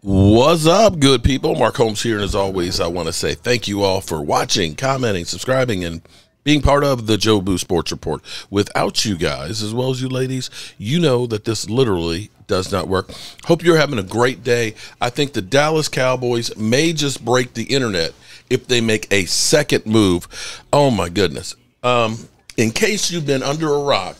What's up, good people? Mark Holmes here, and as always, I want to say thank you all for watching, commenting, subscribing, and being part of the Jobu Sports Report. Without you guys, as well as you ladies, you know that this literally does not work. Hope you're having a great day. I think the Dallas Cowboys may just break the internet if they make a second move. Oh my goodness. Um, in case you've been under a rock,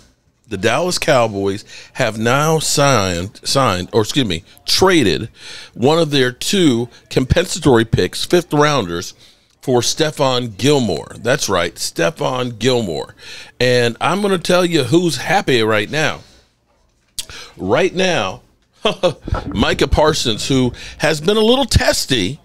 the Dallas Cowboys have now signed signed or excuse me traded one of their two compensatory picks, fifth rounders for Stephon Gilmore. That's right, Stephon Gilmore. And I'm going to tell you who's happy right now. Right now, Micah Parsons, who has been a little testy.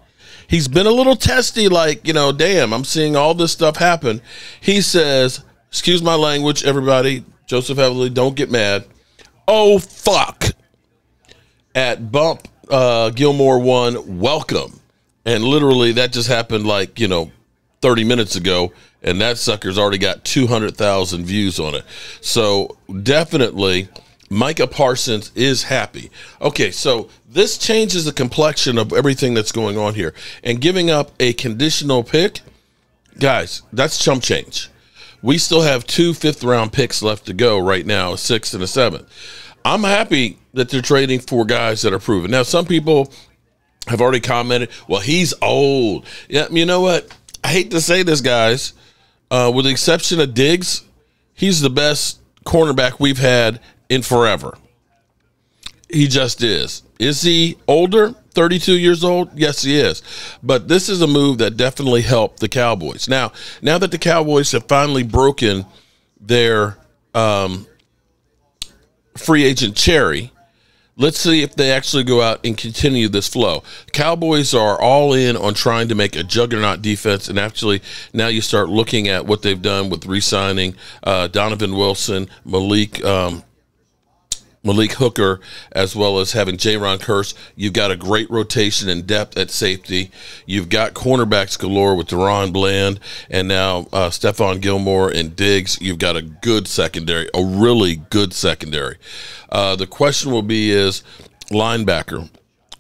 He's been a little testy, like, you know, damn, I'm seeing all this stuff happen. He says, excuse my language, everybody, Joseph Heavily, don't get mad. Oh, fuck. At Bump uh, Gilmore one, welcome. And literally, that just happened like, you know, 30 minutes ago. And that sucker's already got 200,000 views on it. So definitely, Micah Parsons is happy. Okay, so this changes the complexion of everything that's going on here. And giving up a conditional pick, guys, that's chump change. We still have two fifth round picks left to go right now, a sixth and a seventh. I'm happy that they're trading for guys that are proven. Now, some people have already commented, well, he's old. Yeah, you know what? I hate to say this, guys. Uh, with the exception of Diggs, he's the best cornerback we've had in forever. He just is. Is he older? 32 years old? Yes, he is. But this is a move that definitely helped the Cowboys. Now, now that the Cowboys have finally broken their um, free agent cherry, let's see if they actually go out and continue this flow. Cowboys are all in on trying to make a juggernaut defense, and actually now you start looking at what they've done with re-signing uh, Donovan Wilson, Malik. Um, Malik Hooker, as well as having Jayron Kearse. You've got a great rotation and depth at safety. You've got cornerbacks galore with DaRon Bland and now uh, Stephon Gilmore and Diggs. You've got a good secondary, a really good secondary. Uh, the question will be is linebacker.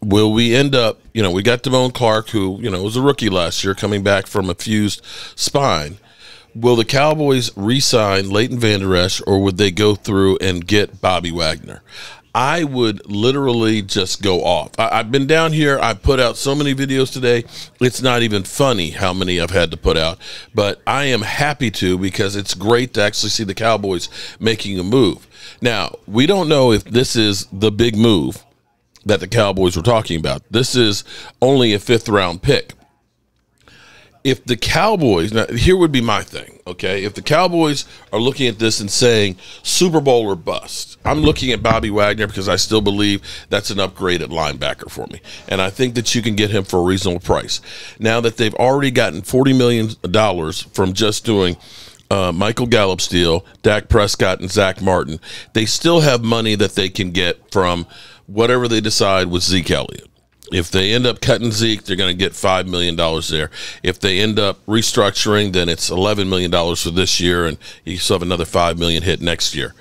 Will we end up, you know, we got Damone Clark, who, you know, was a rookie last year coming back from a fused spine will the Cowboys re-sign Leighton Vander Esch, or would they go through and get Bobby Wagner? I would literally just go off. I, have been down here. I put out so many videos today. It's not even funny how many I've had to put out, but I am happy to because it's great to actually see the Cowboys making a move. Now, we don't know if this is the big move that the Cowboys were talking about. This is only a fifth round pick if the Cowboys now here would be my thing, okay? If the Cowboys are looking at this and saying Super Bowl or bust, I'm looking at Bobby Wagner because I still believe that's an upgrade at linebacker for me, and I think that you can get him for a reasonable price. Now that they've already gotten forty million dollars from just doing. Uh, Michael Gallup's deal, Dak Prescott, and Zack Martin. They still have money that they can get from whatever they decide with Zeke Elliott. If they end up cutting Zeke, they're going to get $5 million there. If they end up restructuring, then it's $11 million for this year, and you still have another 5 million hit next year.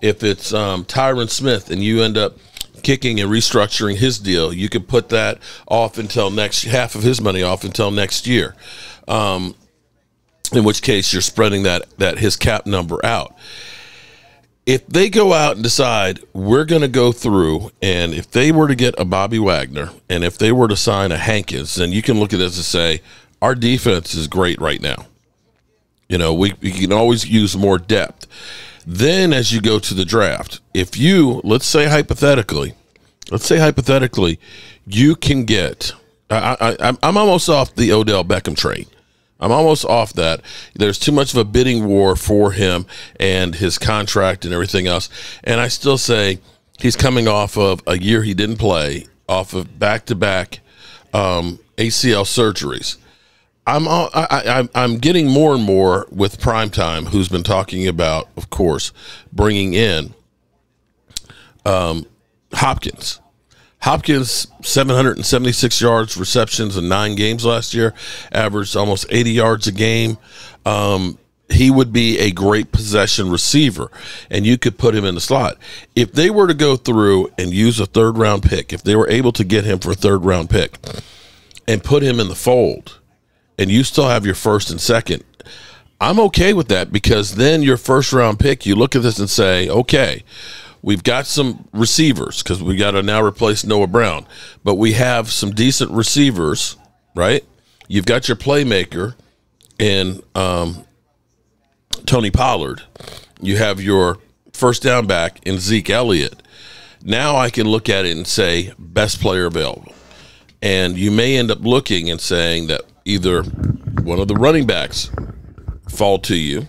If it's um, Tyron Smith and you end up kicking and restructuring his deal, you could put that off until next half of his money off until next year. Um, in which case, you're spreading that that his cap number out if they go out and decide we're going to go through, and if they were to get a Bobby Wagner, and if they were to sign a Hankins, then you can look at this and say our defense is great right now. You know, we, we can always use more depth. Then, as you go to the draft, if you let's say hypothetically, let's say hypothetically, you can get. I, I, I'm almost off the Odell Beckham trade. I'm almost off that. There's too much of a bidding war for him and his contract and everything else. And I still say he's coming off of a year he didn't play, off of back to back ACL surgeries. I'm I, I, I'm getting more and more with Primetime, who's been talking about, of course, bringing in um, Hopkins Hopkins, 776 yards receptions in nine games last year, averaged almost 80 yards a game. Um, he would be a great possession receiver and you could put him in the slot. If they were to go through and use a third round pick, if they were able to get him for a third round pick and put him in the fold and you still have your first and second, I'm okay with that because then your first round pick, you look at this and say, okay, we've got some receivers because we got to now replace Noah Brown, but we have some decent receivers, right? You've got your playmaker in um, Tony Pollard. You have your first down back in Zeke Elliott. Now I can look at it and say best player available. And you may end up looking and saying that either one of the running backs fall to you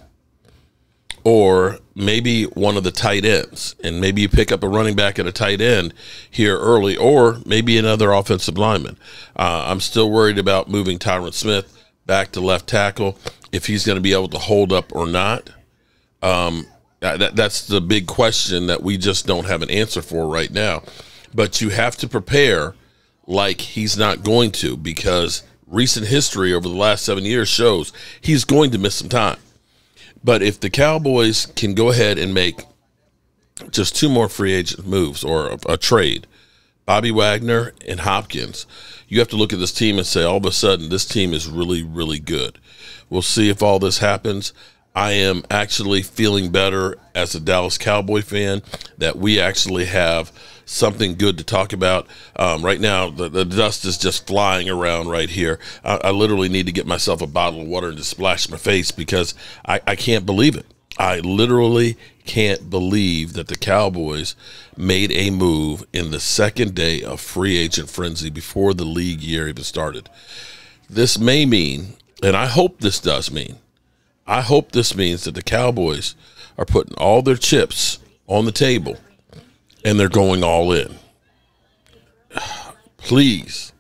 or maybe one of the tight ends and maybe you pick up a running back at a tight end here early or maybe another offensive lineman uh, i'm still worried about moving tyron smith back to left tackle if he's going to be able to hold up or not. Um, that, that's the big question that we just don't have an answer for right now. But you have to prepare like he's not going to because recent history over the last seven years shows he's going to miss some time. But if the Cowboys can go ahead and make just two more free agent moves or a, a trade, Bobby Wagner and Hopkins, you have to look at this team and say, all of a sudden, this team is really, really good. We'll see if all this happens. I am actually feeling better as a Dallas Cowboy fan that we actually have something good to talk about. Um, right now, the, the, dust is just flying around right here. I, I, literally need to get myself a bottle of water and just splash my face because I, I can't believe it. I literally can't believe that the Cowboys made a move in the second day of free agent frenzy before the league year even started. This may mean and I hope this does mean, I hope this means that the Cowboys are putting all their chips on the table and they're going all in. Please,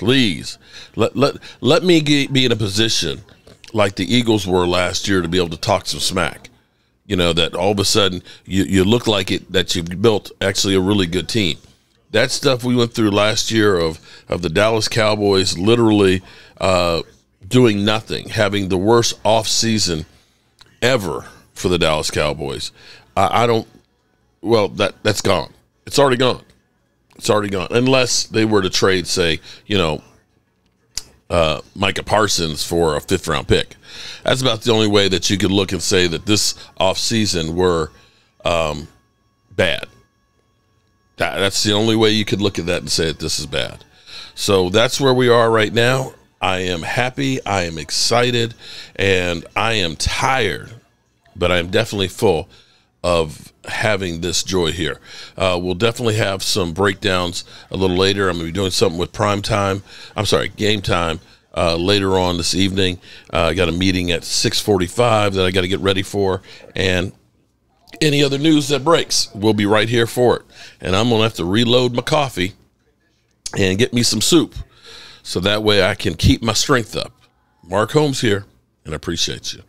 please let let let me get, be in a position like the Eagles were last year to be able to talk some smack. You know that all of a sudden you, you look like it that you've built actually a really good team. That stuff we went through last year of of the Dallas Cowboys literally uh, doing nothing, having the worst off season ever for the Dallas Cowboys. I, I don't. Well, that that's gone. It's already gone. It's already gone. Unless they were to trade, say, you know, uh, Micah Parsons for a fifth round pick. That's about the only way that you could look and say that this offseason were um, bad. That, that's the only way you could look at that and say that this is bad. So that's where we are right now. I am happy, I am excited, and I am tired, but I am definitely full of having this joy here. Uh, we'll definitely have some breakdowns a little later. I'm going to be doing something with prime time. I'm sorry, game time. Uh, later on this evening, uh, I got a meeting at 6:45 that I got to get ready for, and any other news that breaks, we'll be right here for it. And I'm gonna have to reload my coffee and get me some soup so that way I can keep my strength up. Mark Holmes here, and I appreciate you.